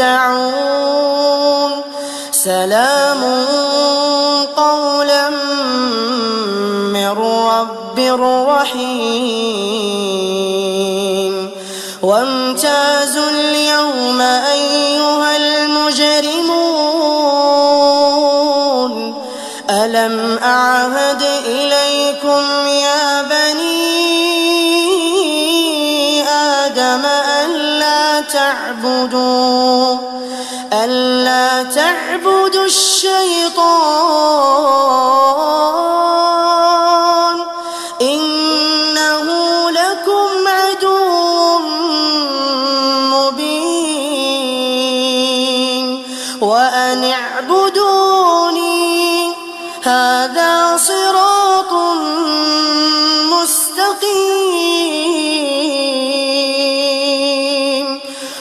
يدعون. سلام قولا من رب رحيم. وامتازوا اليوم أيها المجرمون. ألم أعهد إليكم يا بني آدم ألا تعبدوا ألا تعبدوا الشيطان إنه لكم عدو مبين وأن اعبدوني هذا صراط مستقيم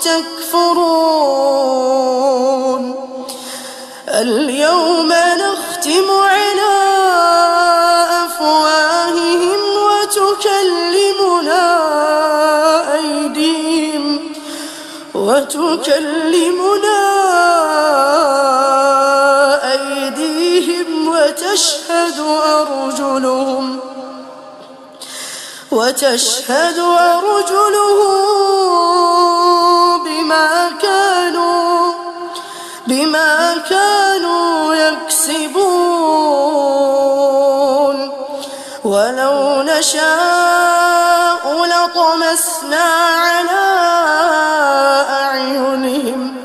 تكفرون. اليوم نختم على أفواههم وتكلمنا أيديهم وتكلمنا أيديهم وتشهد أرجلهم وتشهد أرجلهم بما كانوا بما كانوا يكسبون. ولو نشاء لطمسنا على أعينهم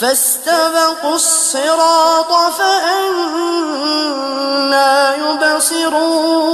فاستبقوا الصراط فأنا يبصرون.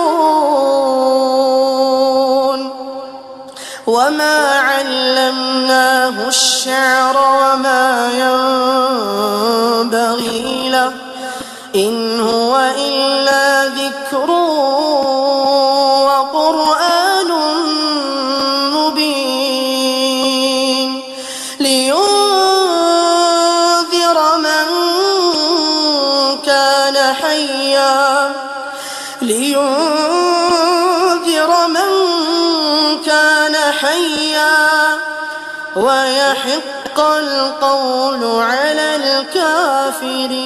وما علمناه الشعر وما ينبغي له إن هو إلا ذكر وقرآن مبين لينذر من كان حيا لينذر حيا ويحق القول على الكافرين.